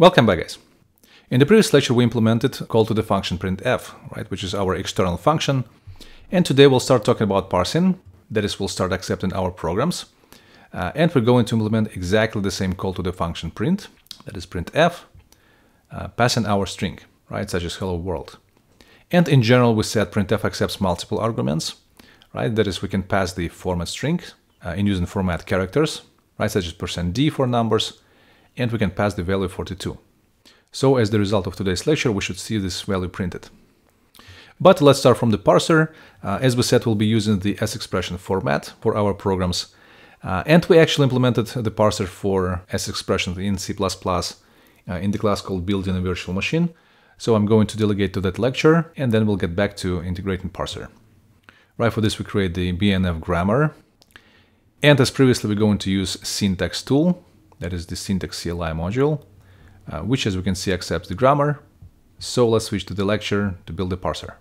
Welcome back guys. In the previous lecture we implemented call to the function printf, right, which is our external function. And today we'll start talking about parsing, that is we'll start accepting our programs. Uh, and we're going to implement exactly the same call to the function print, that is printf, uh, passing our string, right, such as hello world. And in general we said printf accepts multiple arguments, right, that is we can pass the format string uh, in using format characters, right, such as percent %d for numbers, and we can pass the value 42. So as the result of today's lecture, we should see this value printed. But let's start from the parser. Uh, as we said, we'll be using the S-expression format for our programs. Uh, and we actually implemented the parser for S-expression in C++ uh, in the class called building a virtual machine. So I'm going to delegate to that lecture, and then we'll get back to integrating parser. Right, for this we create the BNF grammar. And as previously, we're going to use syntax tool that is the syntax CLI module, uh, which as we can see accepts the grammar. So let's switch to the lecture to build the parser.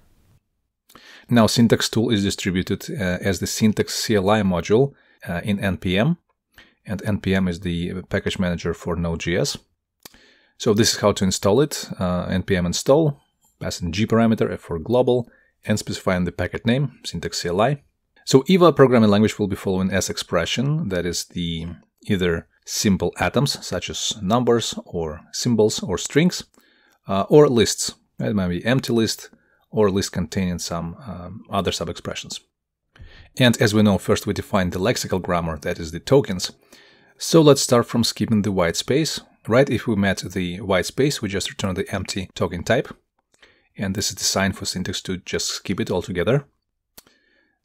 Now syntax tool is distributed uh, as the syntax CLI module uh, in NPM, and NPM is the package manager for Node.js. So this is how to install it, uh, npm install, pass in g parameter for global, and specifying the packet name, syntax CLI. So EVA programming language will be following S expression, that is the either simple atoms such as numbers or symbols or strings, uh, or lists. It might be empty list or list containing some um, other sub-expressions. And as we know, first we define the lexical grammar, that is the tokens. So let's start from skipping the white space. Right, if we met the white space, we just return the empty token type. And this is the sign for syntax to just skip it altogether.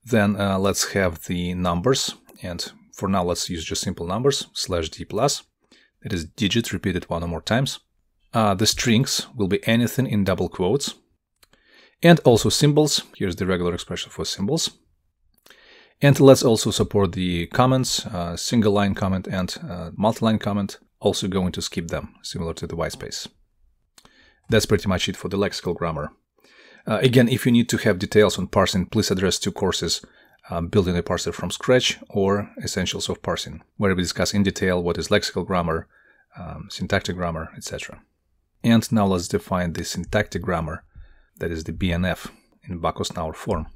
Then uh, let's have the numbers and for now, let's use just simple numbers, slash d plus. That is digit repeated one or more times. Uh, the strings will be anything in double quotes. And also symbols. Here's the regular expression for symbols. And let's also support the comments, uh, single line comment and uh, multi-line comment, also going to skip them, similar to the white space. That's pretty much it for the lexical grammar. Uh, again, if you need to have details on parsing, please address two courses um, building a parser from scratch or essentials of parsing, where we discuss in detail what is lexical grammar, um, syntactic grammar, etc. And now let's define the syntactic grammar, that is the BNF in Backus-Naur form.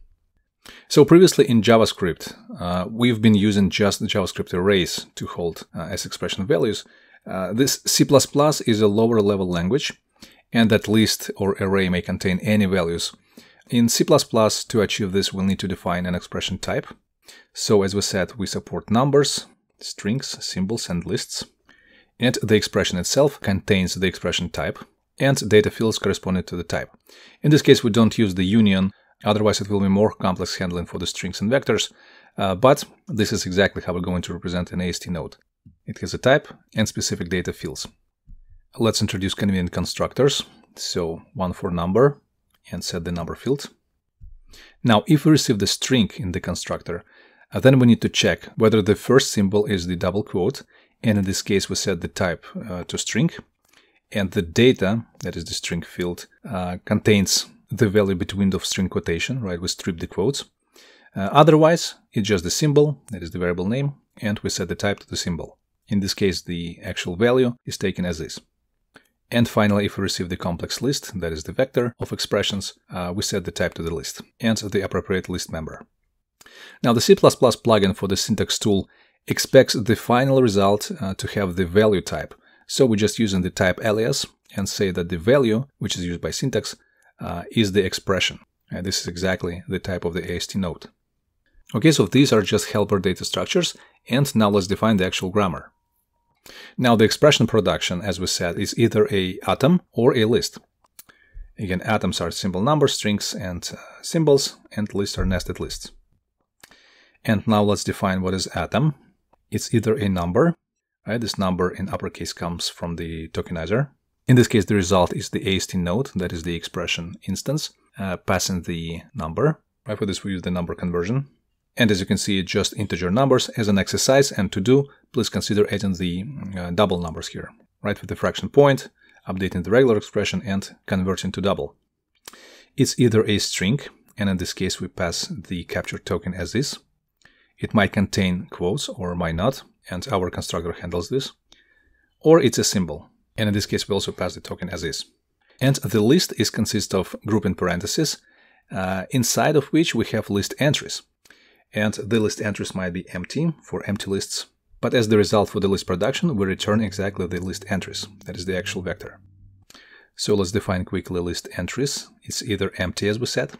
So previously in JavaScript, uh, we've been using just JavaScript arrays to hold uh, S expression values. Uh, this C++ is a lower level language, and that list or array may contain any values in C++, to achieve this, we'll need to define an expression type. So as we said, we support numbers, strings, symbols, and lists. And the expression itself contains the expression type and data fields corresponding to the type. In this case, we don't use the union, otherwise it will be more complex handling for the strings and vectors, uh, but this is exactly how we're going to represent an AST node. It has a type and specific data fields. Let's introduce convenient constructors. So one for number, and set the number field. Now, if we receive the string in the constructor, uh, then we need to check whether the first symbol is the double quote, and in this case we set the type uh, to string, and the data, that is the string field, uh, contains the value between the string quotation, right? We strip the quotes. Uh, otherwise, it's just the symbol, that is the variable name, and we set the type to the symbol. In this case, the actual value is taken as is. And finally, if we receive the complex list, that is the vector of expressions, uh, we set the type to the list and the appropriate list member. Now, the C++ plugin for the syntax tool expects the final result uh, to have the value type. So we're just using the type alias and say that the value, which is used by syntax, uh, is the expression. And this is exactly the type of the AST node. Okay, so these are just helper data structures, and now let's define the actual grammar. Now the expression production, as we said, is either a atom or a list. Again, atoms are simple numbers, strings, and uh, symbols, and lists are nested lists. And now let's define what is atom. It's either a number, right? This number in uppercase comes from the tokenizer. In this case, the result is the AST node, that is the expression instance, uh, passing the number. Right? For this, we use the number conversion. And as you can see, just integer numbers as an exercise. And to do, please consider adding the uh, double numbers here, right? With the fraction point, updating the regular expression and converting to double. It's either a string, and in this case, we pass the capture token as is. It might contain quotes or might not, and our constructor handles this. Or it's a symbol. And in this case, we also pass the token as is. And the list is consist of group in parentheses, uh, inside of which we have list entries. And the list entries might be empty for empty lists. But as the result for the list production, we return exactly the list entries. That is the actual vector. So let's define quickly list entries. It's either empty as we said,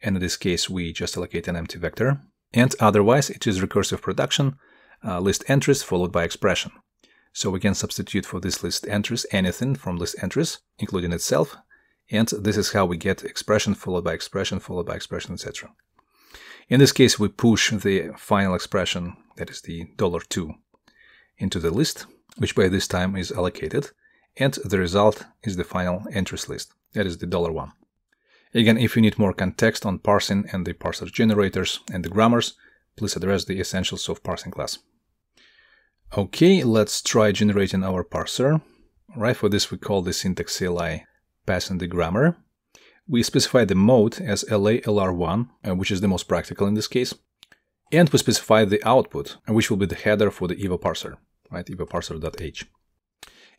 and in this case we just allocate an empty vector, and otherwise it is recursive production, uh, list entries followed by expression. So we can substitute for this list entries anything from list entries, including itself, and this is how we get expression followed by expression followed by expression, etc. In this case, we push the final expression, that is the $2, into the list, which by this time is allocated, and the result is the final entries list, that is the dollar $1. Again, if you need more context on parsing and the parser generators and the grammars, please address the essentials of parsing class. Okay, let's try generating our parser. Right, for this we call the syntax CLI passing the grammar. We specify the mode as LALR1, uh, which is the most practical in this case. And we specify the output, which will be the header for the Eva parser, right, EvaParser.h.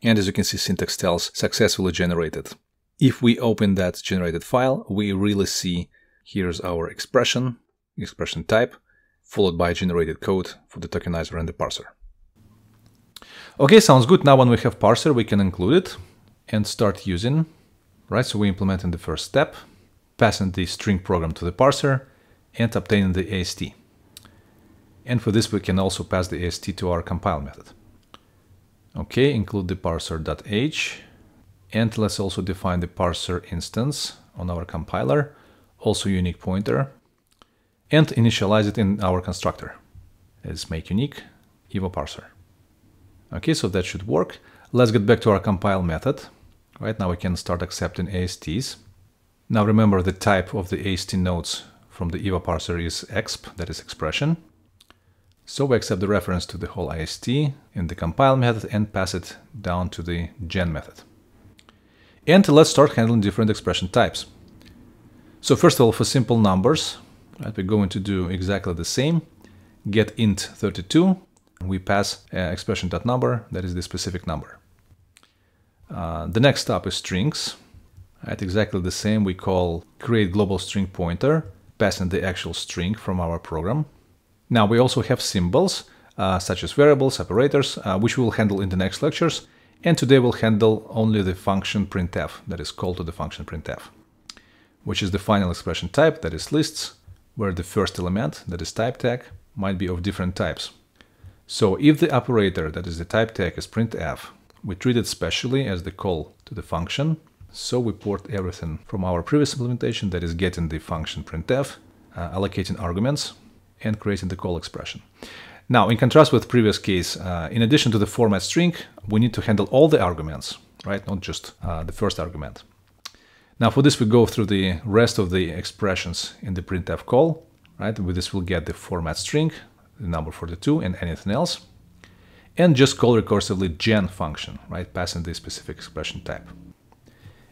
And as you can see, syntax tells successfully generated. If we open that generated file, we really see here's our expression, expression type, followed by generated code for the tokenizer and the parser. Okay, sounds good. Now when we have parser, we can include it and start using, right? So we implement in the first step, passing the string program to the parser and obtaining the AST. And for this, we can also pass the AST to our compile method. Okay, include the parser.h. And let's also define the parser instance on our compiler, also unique pointer, and initialize it in our constructor. Let's make unique Eva parser. Okay, so that should work. Let's get back to our compile method. Right now we can start accepting ASTs. Now remember the type of the AST nodes from the Eva parser is exp, that is expression. So we accept the reference to the whole AST in the compile method and pass it down to the gen method. And let's start handling different expression types. So first of all, for simple numbers, right, we're going to do exactly the same. Get int 32, we pass uh, expression.number, that is the specific number. Uh, the next step is strings. At exactly the same, we call create global string pointer, passing the actual string from our program. Now we also have symbols, uh, such as variables, operators, uh, which we'll handle in the next lectures. And today we'll handle only the function printf, that is called to the function printf, which is the final expression type, that is lists, where the first element, that is type tag, might be of different types. So if the operator, that is the type tag, is printf, we treat it specially as the call to the function. So we port everything from our previous implementation, that is getting the function printf, uh, allocating arguments, and creating the call expression. Now, in contrast with previous case, uh, in addition to the format string, we need to handle all the arguments, right? Not just uh, the first argument. Now, for this, we go through the rest of the expressions in the printf call, right? With this, we'll get the format string, the number 42, and anything else. And just call recursively gen function, right? Passing the specific expression type.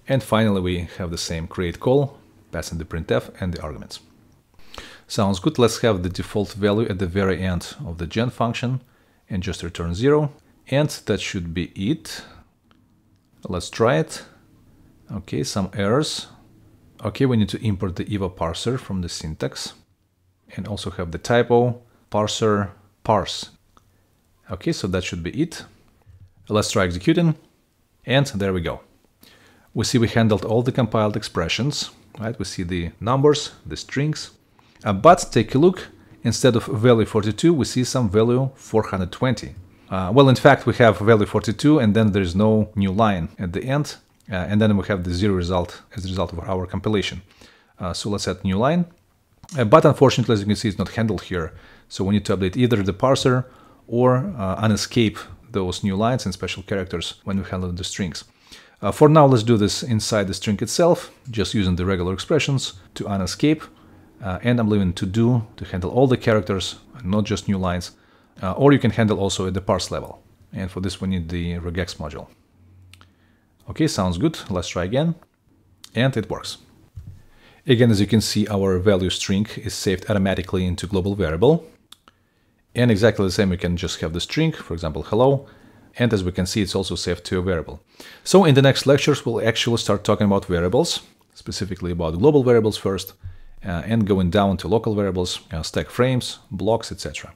And finally, we have the same create call, passing the printf and the arguments. Sounds good. Let's have the default value at the very end of the gen function and just return 0. And that should be it. Let's try it. Okay, some errors. Okay, we need to import the EVA parser from the syntax and also have the typo parser parse. Okay, so that should be it. Let's try executing. And there we go. We see we handled all the compiled expressions, right? We see the numbers, the strings, uh, but take a look, instead of value 42, we see some value 420. Uh, well, in fact, we have value 42 and then there's no new line at the end. Uh, and then we have the zero result as a result of our compilation. Uh, so let's add new line. Uh, but unfortunately, as you can see, it's not handled here. So we need to update either the parser or uh, unescape those new lines and special characters when we handle the strings. Uh, for now, let's do this inside the string itself, just using the regular expressions to unescape uh, and I'm leaving to do to handle all the characters, not just new lines, uh, or you can handle also at the parse level. And for this we need the regex module. Okay, sounds good. Let's try again. And it works. Again, as you can see, our value string is saved automatically into global variable. And exactly the same, we can just have the string, for example, hello, And as we can see, it's also saved to a variable. So in the next lectures, we'll actually start talking about variables, specifically about global variables first, uh, and going down to local variables, uh, stack frames, blocks, etc.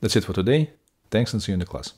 That's it for today. Thanks and see you in the class.